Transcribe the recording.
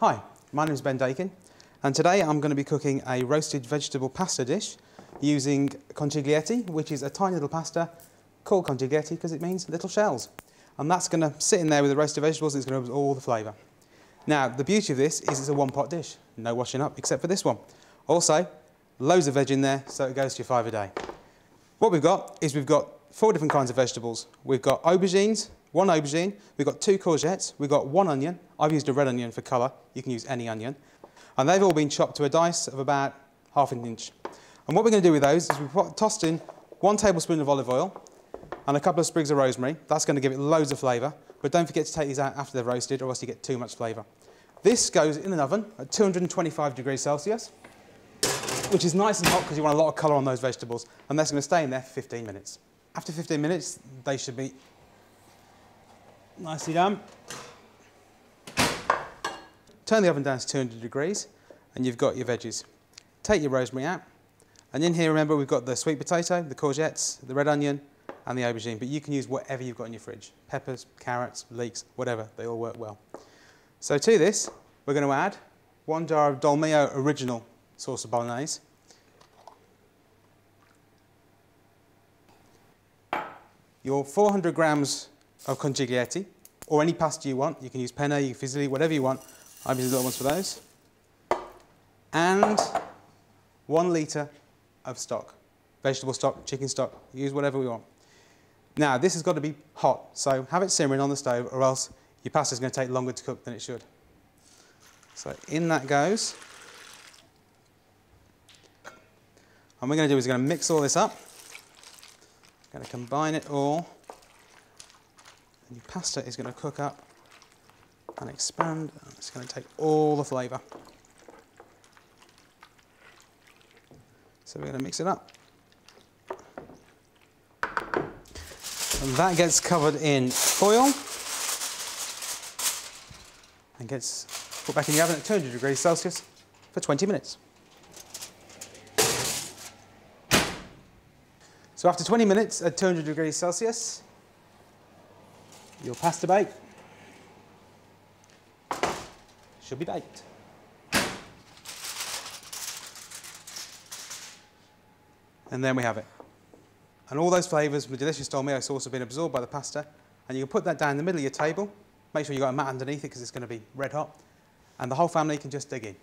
Hi, my name is Ben Dakin and today I'm going to be cooking a roasted vegetable pasta dish using conchiglietti, which is a tiny little pasta called conchiglietti because it means little shells. And that's going to sit in there with the roasted vegetables and it's going to absorb all the flavour. Now, the beauty of this is it's a one pot dish, no washing up except for this one. Also, loads of veg in there so it goes to your five a day. What we've got is we've got four different kinds of vegetables. We've got aubergines, one aubergine, we've got two courgettes, we've got one onion. I've used a red onion for colour, you can use any onion. And they've all been chopped to a dice of about half an inch. And what we're going to do with those is we've tossed in one tablespoon of olive oil and a couple of sprigs of rosemary. That's going to give it loads of flavour. But don't forget to take these out after they're roasted or else you get too much flavour. This goes in an oven at 225 degrees Celsius, which is nice and hot because you want a lot of colour on those vegetables. And that's going to stay in there for 15 minutes. After 15 minutes, they should be nicely done. Um. Turn the oven down to 200 degrees and you've got your veggies. Take your rosemary out. And in here, remember, we've got the sweet potato, the courgettes, the red onion, and the aubergine. But you can use whatever you've got in your fridge. Peppers, carrots, leeks, whatever. They all work well. So to this, we're going to add one jar of Dolmio Original sauce of bolognese. Your 400 grams of conchiglietti, or any pasta you want. You can use penne, you fusilli, whatever you want. I've used little ones for those. And one litre of stock. Vegetable stock, chicken stock, use whatever we want. Now, this has got to be hot, so have it simmering on the stove or else your pasta is going to take longer to cook than it should. So in that goes. And we're going to do is we're going to mix all this up. Going to combine it all. And your pasta is going to cook up and expand. And it's going to take all the flavour. So we're going to mix it up. And that gets covered in foil and gets put back in the oven at 200 degrees Celsius for 20 minutes. So after 20 minutes at 200 degrees Celsius, your pasta bake should be baked. And then we have it. And all those flavours from the delicious dolmio sauce have been absorbed by the pasta. And you can put that down in the middle of your table. Make sure you've got a mat underneath it because it's going to be red hot. And the whole family can just dig in.